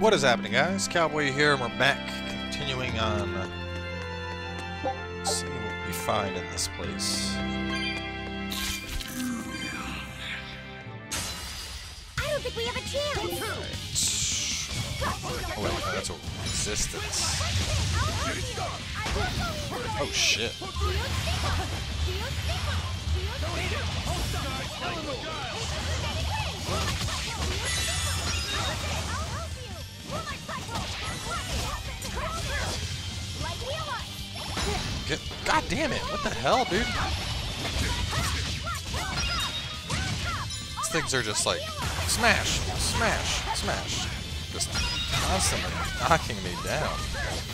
What is happening, guys? Cowboy here, and we're back, continuing on. Uh, see what we find in this place. I don't think we have a chance. Oh, wait, no, that's a resistance. Oh shit! God damn it! What the hell, dude? These things are just like smash, smash, smash, just constantly knocking me down.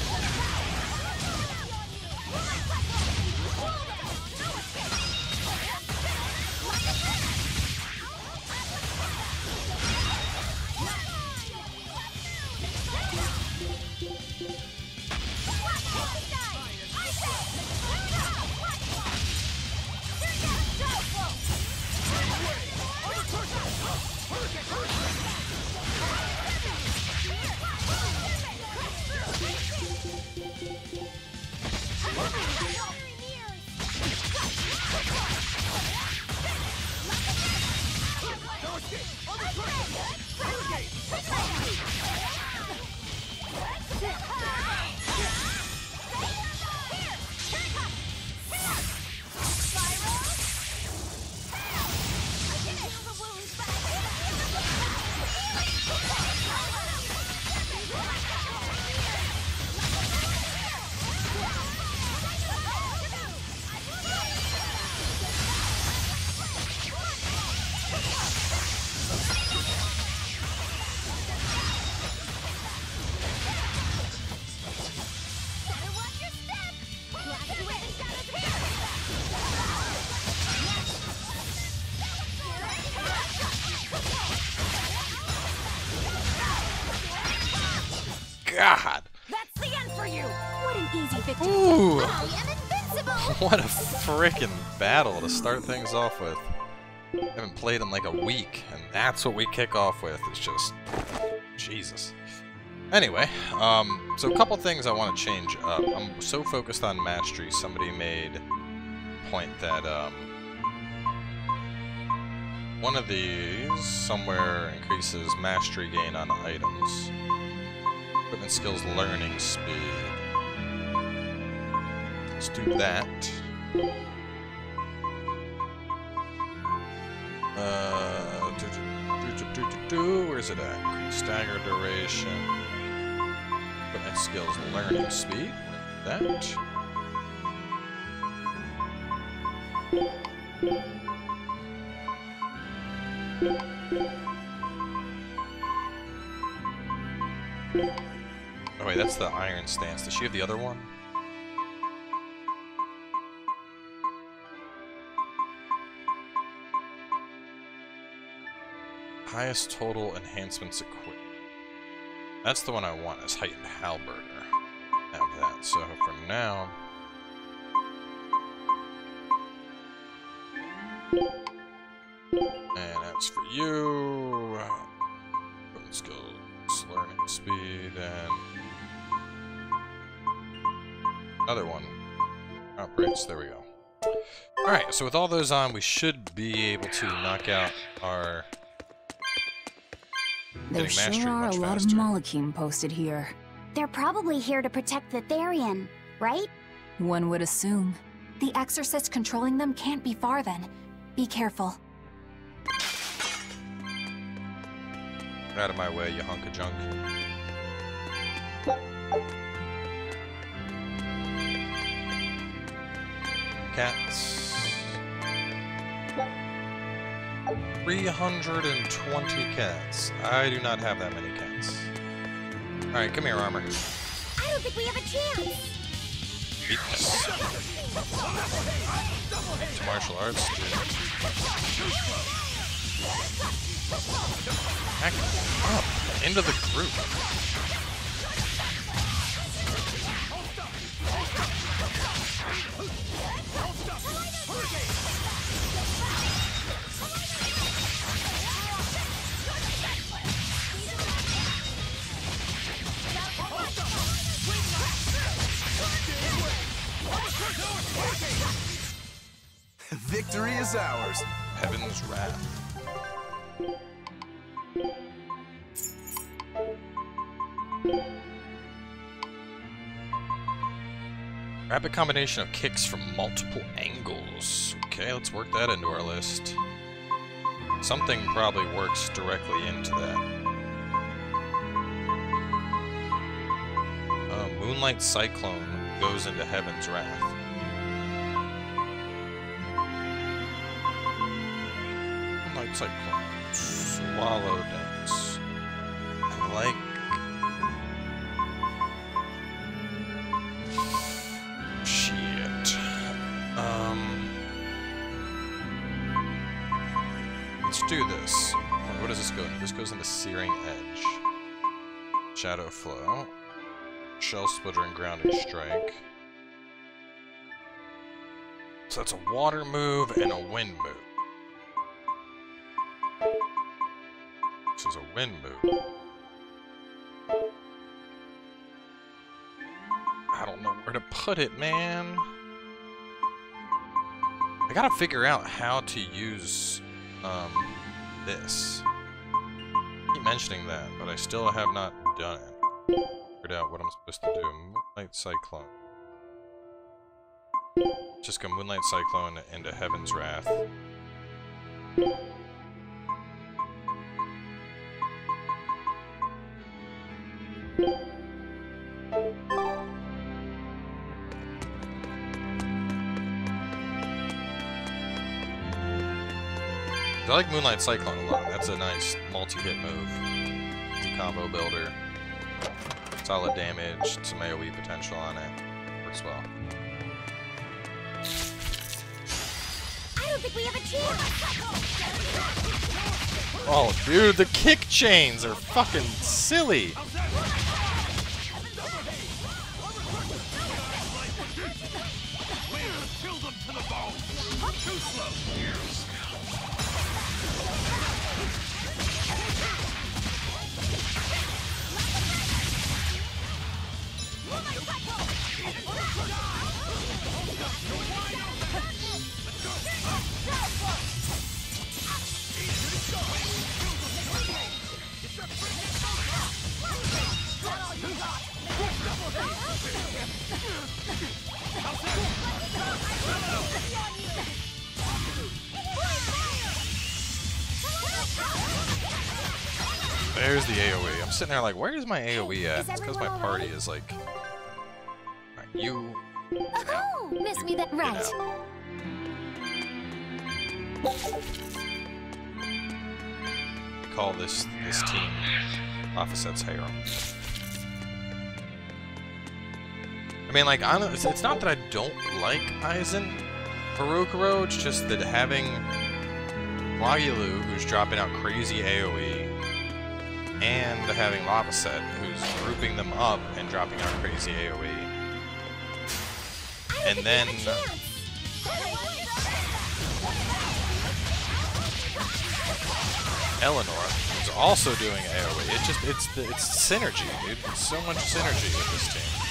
God! That's the end for you. What an easy victory. Ooh! I am invincible. What a frickin' battle to start things off with. I haven't played in like a week, and that's what we kick off with. It's just Jesus. Anyway, um, so a couple things I want to change up. I'm so focused on mastery. Somebody made a point that um, one of these somewhere increases mastery gain on items. Equipment skills learning speed. Let's do that. Uh, do, do, do, where's it at? Stagger duration. Equipment skills learning speed. That. Oh wait, that's the iron stance. Does she have the other one? Highest total enhancements equipped. That's the one I want, is heightened halberder. Have that, so for now... And that's for you. Another one. Oh, Operates, there we go. Alright, so with all those on, we should be able to knock out our There sure are a lot faster. of Malakim posted here. They're probably here to protect the Therion, right? One would assume. The Exorcist controlling them can't be far then. Be careful. Get out of my way, you hunk of junk. Cats. 320 cats. I do not have that many cats. Alright, come here, armor. I don't think we have a chance. To martial arts. Back up. Into the group. Victory is ours. Heaven's Wrath. Rapid combination of kicks from multiple angles. Okay, let's work that into our list. Something probably works directly into that. Uh, Moonlight Cyclone goes into Heaven's Wrath. Moonlight Cyclone. Swallow Dance. I like Searing Edge. Shadow Flow. Shell Splitter and Grounding Strike. So that's a water move and a wind move. This is a wind move. I don't know where to put it, man. I gotta figure out how to use um, this. Mentioning that, but I still have not done it. Figured out what I'm supposed to do. Moonlight Cyclone. Just go Moonlight Cyclone into Heaven's Wrath. I like Moonlight Cyclone a lot. That's a nice multi-hit move. Easy combo builder. Solid damage, some AoE potential on it. Works well. I don't think we have a chance. Oh, dude, the kick chains are fucking silly. There's the AoE. I'm sitting there like, where is my AoE at? It's because my party is like... You... Oh, miss me that. Right. Call this this team Opposite's harem. I mean, like, hon- it's it's not that I don't like Eizen Harukuro, it's just that having Magilou, who's dropping out crazy AoE, and having Laphicet, who's grouping them up and dropping out crazy AoE. And then Eleanor, is also doing AoE. It just it's the, it's synergy, dude. So much synergy with this team.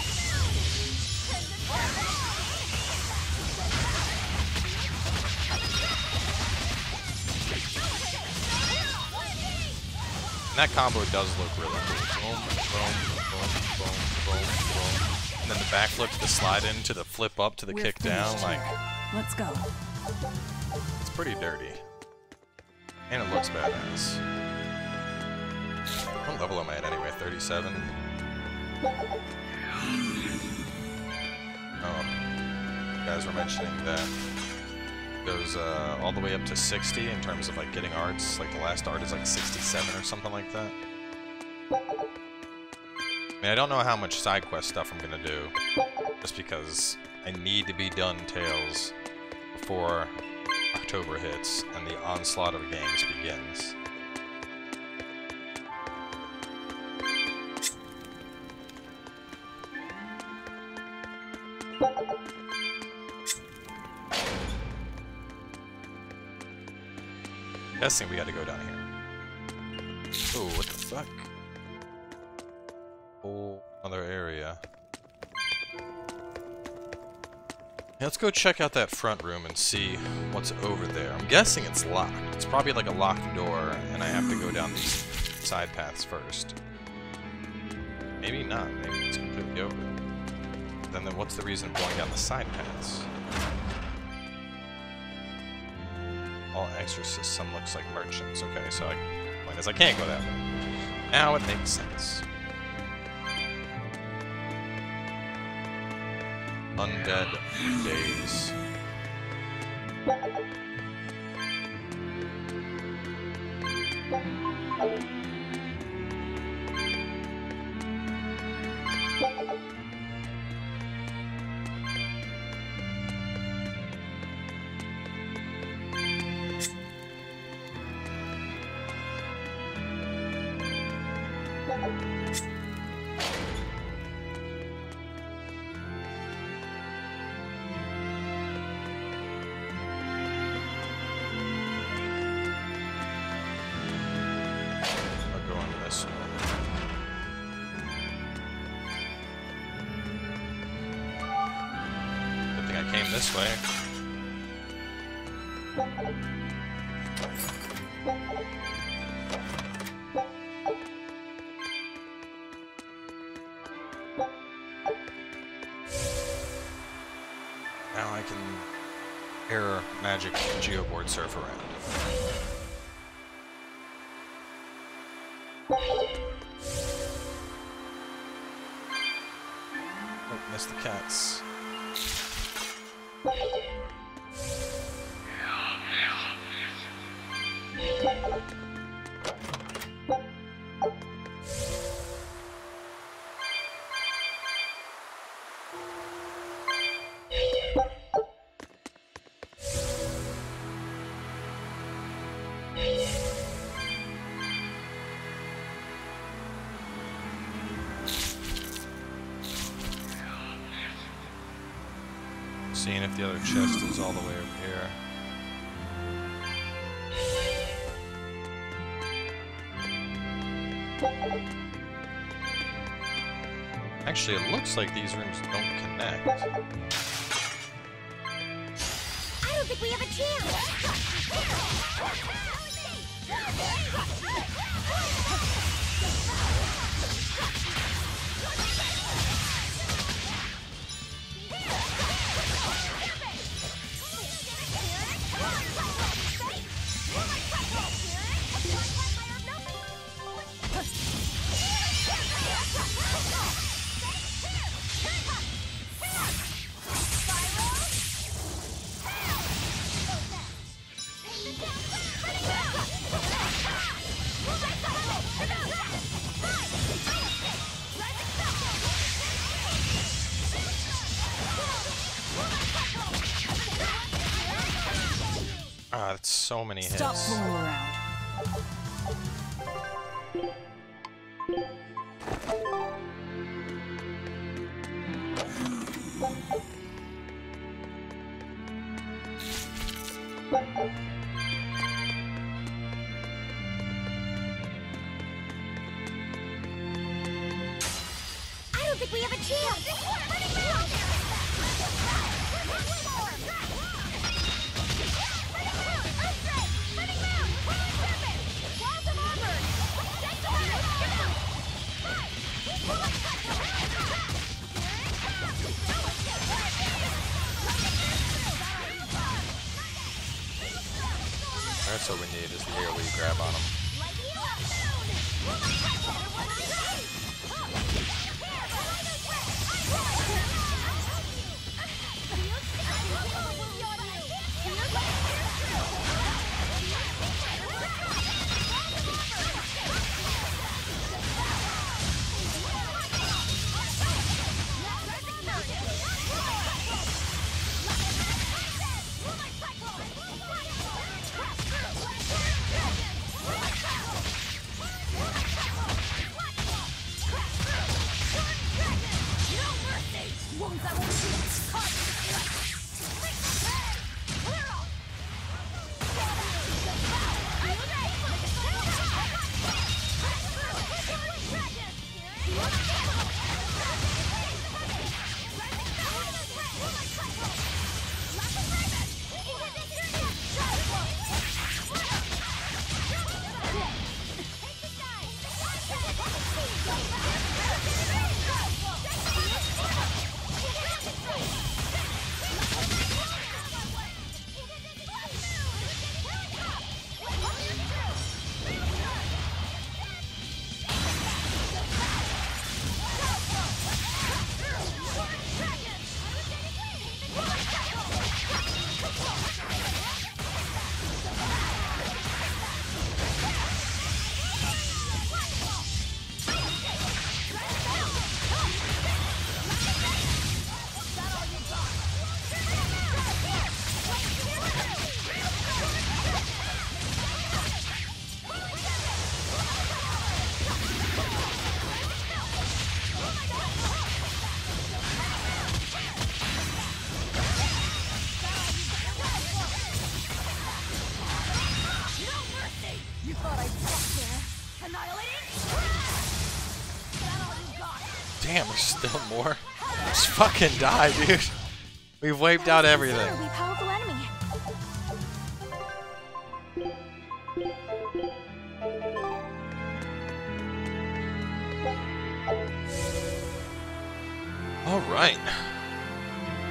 And that combo does look really cool. Boom, boom, boom, boom, boom, boom. Then the backflip to the slide in to the flip up to the We're kick down, like. Let's go. it's pretty dirty. And it looks badass. What level am I at anyway? 37? Oh, you guys were mentioning that goes uh, all the way up to 60 in terms of like getting arts. Like the last art is like 67 or something like that. I mean, I don't know how much side quest stuff I'm gonna do, just because I need to be done Tales before October hits and the onslaught of games begins. Guessing we gotta go down here. Oh, what the fuck? Whole other area. Let's go check out that front room and see what's over there. I'm guessing it's locked. It's probably like a locked door, and I have to go down these side paths first. Maybe not. Maybe it's completely open. Then, then what's the reason of going down the side paths? All exorcists, some looks like merchants. Okay, so I, point is I can't go that way. Now it makes sense. Undead Days. This way. Now I can air magic geoboard surf around. Oh, missed the cats. Seeing if the other chest is all the way over here. Actually, it looks like these rooms don't connect. I don't think we have a Ah, so many Stop hits. Still more. Just fucking die, dude. We've wiped out everything. Incredibly powerful enemy. Alright.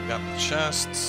Got the chests.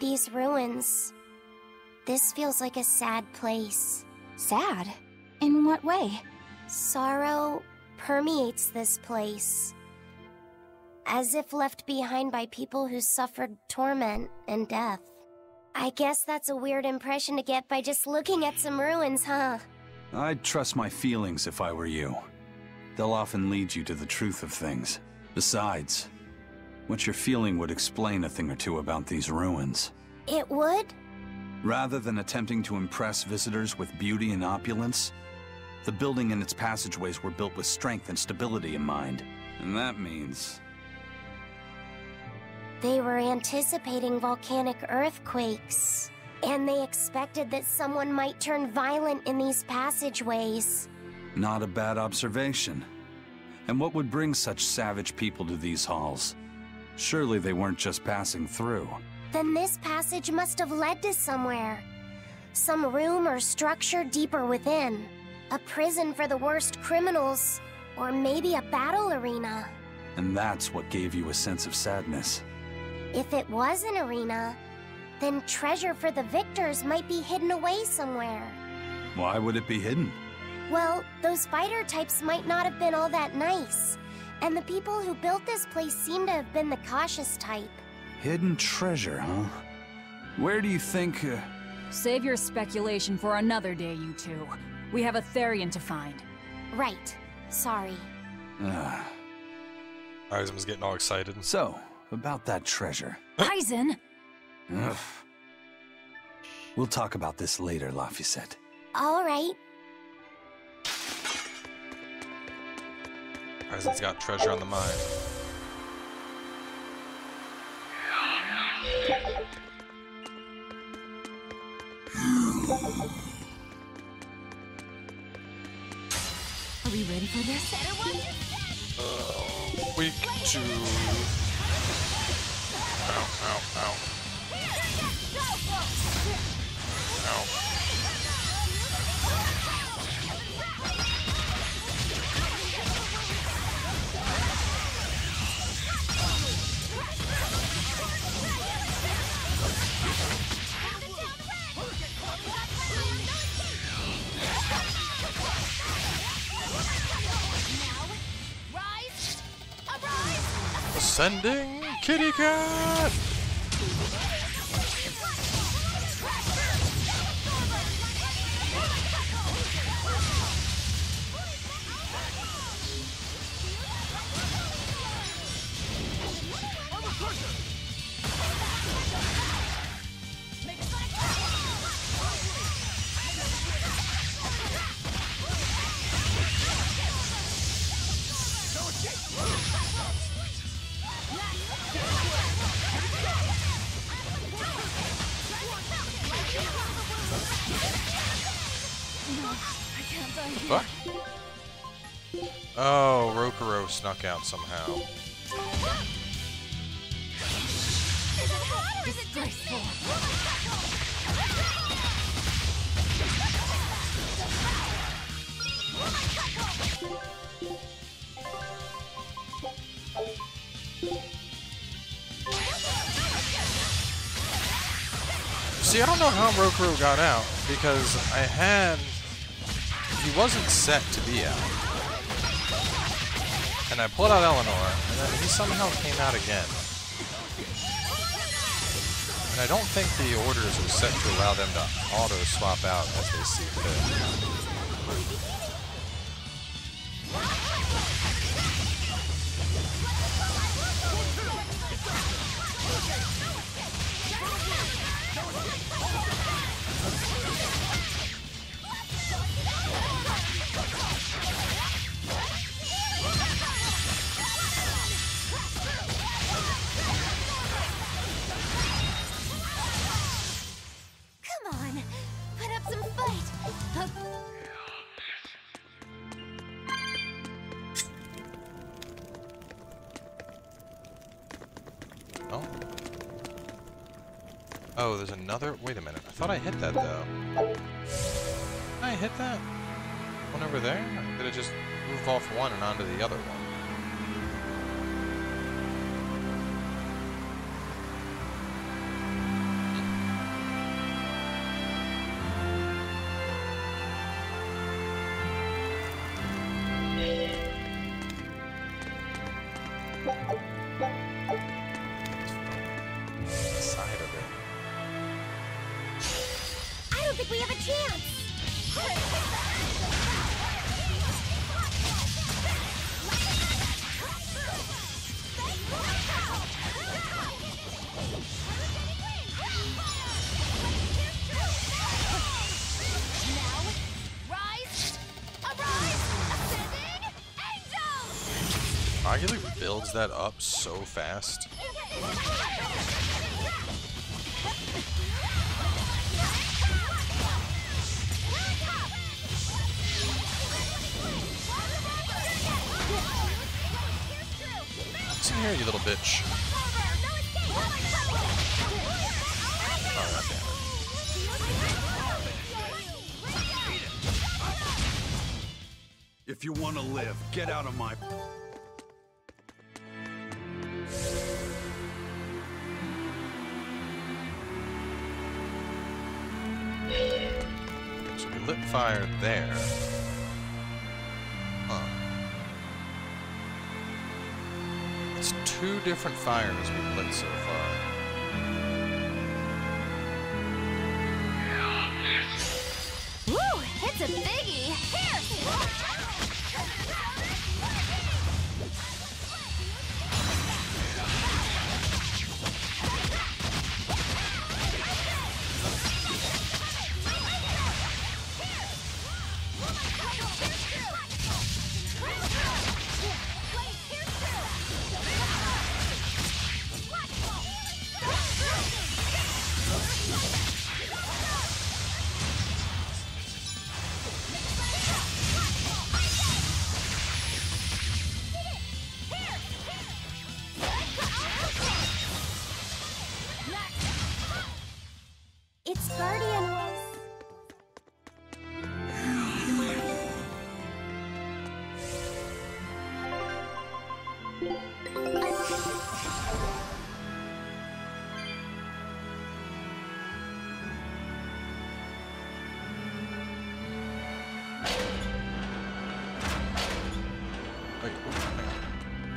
These ruins. This feels like a sad place. Sad? In what way? Sorrow permeates this place. As if left behind by people who suffered torment and death. I guess that's a weird impression to get by just looking at some ruins, huh? I'd trust my feelings if I were you. They'll often lead you to the truth of things. Besides, what you're feeling would explain a thing or two about these ruins. It would? Rather than attempting to impress visitors with beauty and opulence, the building and its passageways were built with strength and stability in mind. And that means... They were anticipating volcanic earthquakes. And they expected that someone might turn violent in these passageways. Not a bad observation. And what would bring such savage people to these halls? Surely they weren't just passing through. Then this passage must have led to somewhere. Some room or structure deeper within. A prison for the worst criminals. Or maybe a battle arena. And that's what gave you a sense of sadness. If it was an arena, then treasure for the victors might be hidden away somewhere. Why would it be hidden? Well, those fighter types might not have been all that nice. And the people who built this place seem to have been the cautious type. Hidden treasure, huh? Where do you think... Uh... Save your speculation for another day, you two. We have a Therion to find. Right. Sorry. Uh, Eizen's getting all excited. so, about that treasure. Eizen! Ugh. We'll talk about this later, Laphicet. All right. Eizen's got treasure on the mind. Are we ready for this? Uh, week two. Ow, ow, ow. Ow. Ascending Kitty cat! Oh, Rokurou snuck out somehow. See, I don't know how Rokurou got out, because I had... He wasn't set to be out. And I pulled out Eleanor, and then he somehow came out again. And I don't think the orders are set to allow them to auto-swap out as they see fit. Oh, there's another... Wait a minute. I thought I hit that, though. Did I hit that? One over there? Or did it just move off one and onto the other one? Builds that up so fast. Listen here, you little bitch. If you want to live, get out of my... So we lit fire there. Huh. It's two different fires we've lit so far. Woo! It's a biggie! Guardian on.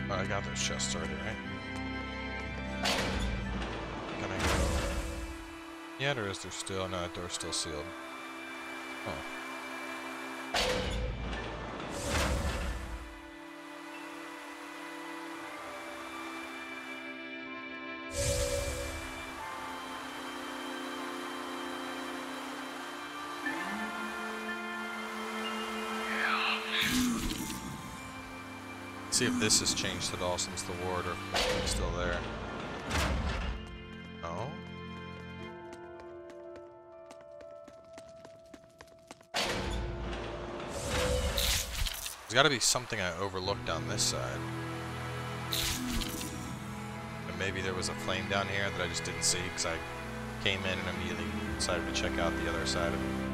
Oh, I got those chests already, right? Yet, or is there still... No, that door's still sealed. Oh. See if this has changed at all since the ward, or if it's still there. There's gotta be something I overlooked on this side. And maybe there was a flame down here that I just didn't see because I came in and immediately decided to check out the other side of it.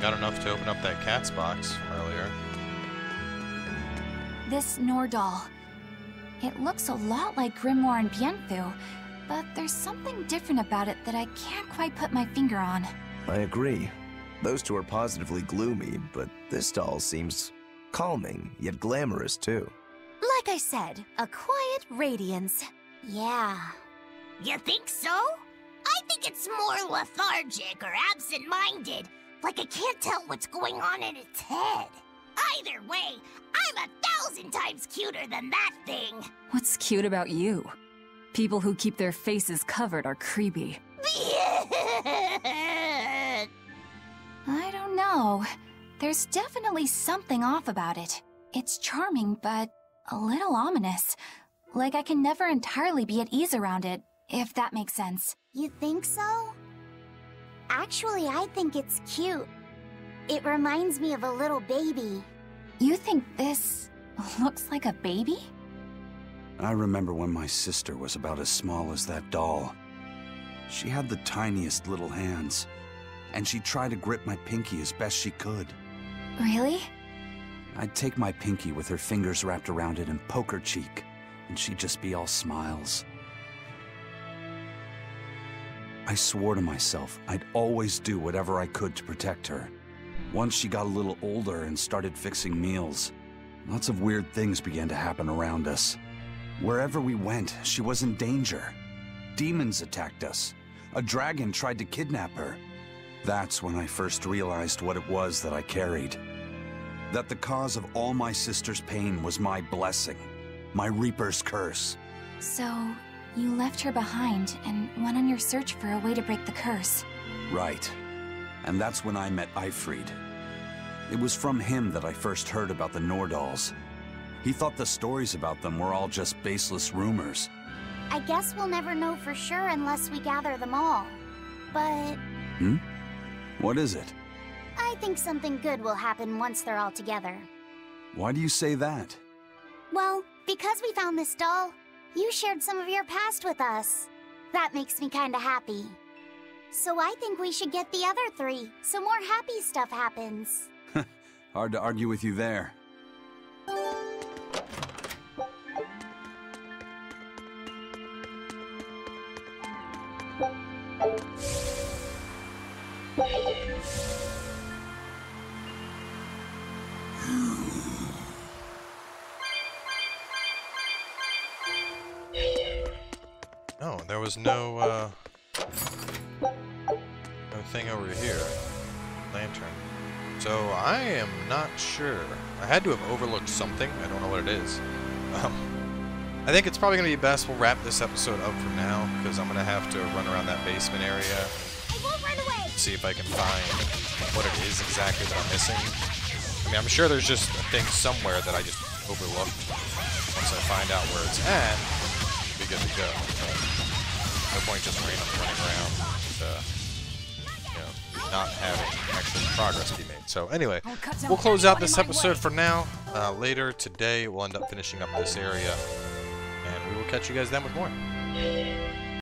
Got enough to open up that cat's box from earlier. This Nordahl. It looks a lot like Grimoire and Bienfu, but there's something different about it that I can't quite put my finger on. I agree. Those two are positively gloomy, but this doll seems calming, yet glamorous too. Like I said, a quiet radiance. Yeah. You think so? I it's more lethargic or absent-minded, like it can't tell what's going on in its head. Either way, I'm a thousand times cuter than that thing. What's cute about you? People who keep their faces covered are creepy. I don't know. There's definitely something off about it. It's charming, but a little ominous. Like I can never entirely be at ease around it, if that makes sense. You think so? Actually, I think it's cute. It reminds me of a little baby. You think this looks like a baby? I remember when my sister was about as small as that doll. She had the tiniest little hands, and she tried to grip my pinky as best she could. Really? I'd take my pinky with her fingers wrapped around it and poke her cheek, and she'd just be all smiles. I swore to myself I'd always do whatever I could to protect her. Once she got a little older and started fixing meals, lots of weird things began to happen around us. Wherever we went, she was in danger. Demons attacked us. A dragon tried to kidnap her. That's when I first realized what it was that I carried. That the cause of all my sister's pain was my blessing, my Reaper's curse. So, you left her behind and went on your search for a way to break the curse. Right. And that's when I met Aifread. It was from him that I first heard about the Nordals. He thought the stories about them were all just baseless rumors. I guess we'll never know for sure unless we gather them all. But Hmm? What is it? I think something good will happen once they're all together. Why do you say that? Well, because we found this doll, you shared some of your past with us. That makes me kinda happy. So I think we should get the other three, so more happy stuff happens. Hard to argue with you there. No, there was no, uh... No thing over here. Lantern. So, I am not sure. I had to have overlooked something. I don't know what it is. Um, I think it's probably going to be best we'll wrap this episode up for now, because I'm going to have to run around that basement area, I won't run away! see if I can find what it is exactly that I'm missing. I mean, I'm sure there's just a thing somewhere that I just overlooked. Once I find out where it's at, we'll be good to go. Point just running, running around and, uh, you know, not having actual progress be made. So anyway, I'll cut down we'll close out this episode for now. Uh, later today, we'll end up finishing up this area, and we will catch you guys then with more.